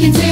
can do